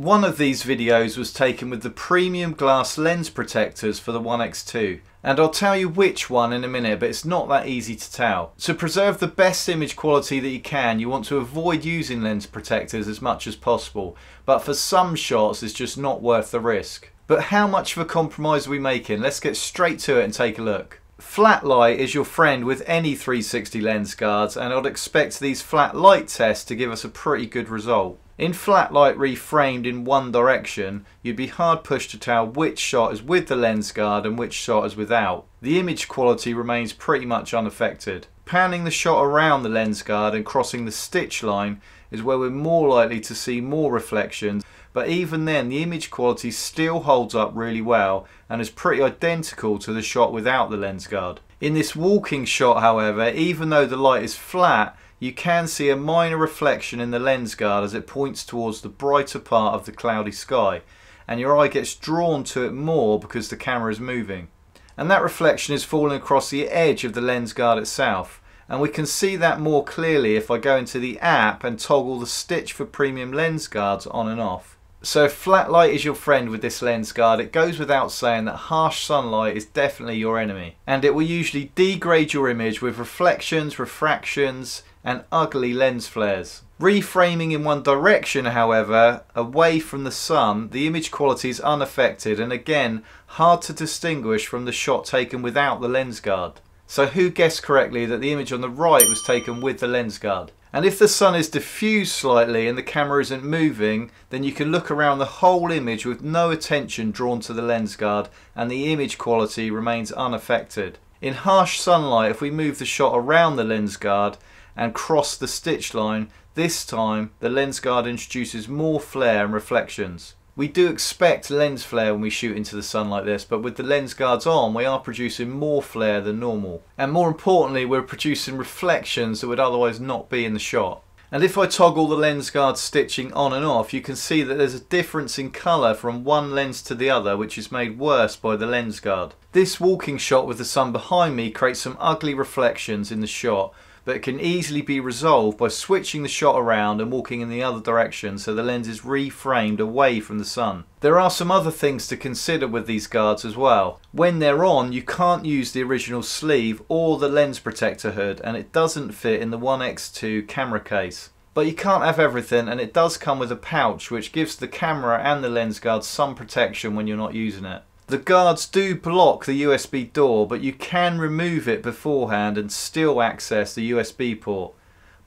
One of these videos was taken with the premium glass lens protectors for the 1X2 and I'll tell you which one in a minute but it's not that easy to tell. To preserve the best image quality that you can you want to avoid using lens protectors as much as possible but for some shots it's just not worth the risk. But how much of a compromise are we making? Let's get straight to it and take a look. Flat light is your friend with any 360 lens guards and I'd expect these flat light tests to give us a pretty good result. In flat light reframed in one direction, you'd be hard pushed to tell which shot is with the lens guard and which shot is without. The image quality remains pretty much unaffected. Panning the shot around the lens guard and crossing the stitch line is where we're more likely to see more reflections but even then the image quality still holds up really well and is pretty identical to the shot without the lens guard. In this walking shot however, even though the light is flat, you can see a minor reflection in the lens guard as it points towards the brighter part of the cloudy sky and your eye gets drawn to it more because the camera is moving. And that reflection is falling across the edge of the lens guard itself and we can see that more clearly if I go into the app and toggle the stitch for premium lens guards on and off. So flat light is your friend with this lens guard. It goes without saying that harsh sunlight is definitely your enemy. And it will usually degrade your image with reflections, refractions and ugly lens flares. Reframing in one direction however, away from the sun, the image quality is unaffected and again hard to distinguish from the shot taken without the lens guard. So who guessed correctly that the image on the right was taken with the lens guard? And if the sun is diffused slightly and the camera isn't moving, then you can look around the whole image with no attention drawn to the lens guard and the image quality remains unaffected. In harsh sunlight, if we move the shot around the lens guard and cross the stitch line, this time the lens guard introduces more flare and reflections. We do expect lens flare when we shoot into the sun like this, but with the lens guards on, we are producing more flare than normal. And more importantly, we're producing reflections that would otherwise not be in the shot. And if I toggle the lens guard stitching on and off, you can see that there's a difference in colour from one lens to the other, which is made worse by the lens guard. This walking shot with the sun behind me creates some ugly reflections in the shot, but can easily be resolved by switching the shot around and walking in the other direction so the lens is reframed away from the sun. There are some other things to consider with these guards as well. When they're on you can't use the original sleeve or the lens protector hood and it doesn't fit in the 1X2 camera case. But you can't have everything and it does come with a pouch which gives the camera and the lens guard some protection when you're not using it. The guards do block the USB door, but you can remove it beforehand and still access the USB port.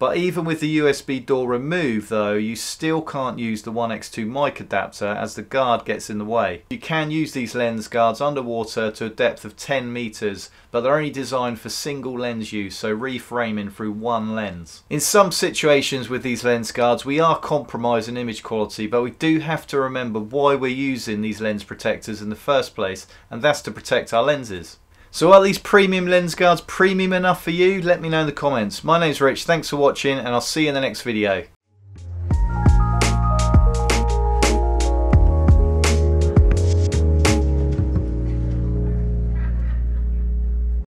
But even with the USB door removed though, you still can't use the 1X2 mic adapter as the guard gets in the way. You can use these lens guards underwater to a depth of 10 meters, but they're only designed for single lens use, so reframing through one lens. In some situations with these lens guards, we are compromising image quality, but we do have to remember why we're using these lens protectors in the first place, and that's to protect our lenses. So are these premium lens guards premium enough for you? Let me know in the comments. My name's Rich, thanks for watching and I'll see you in the next video.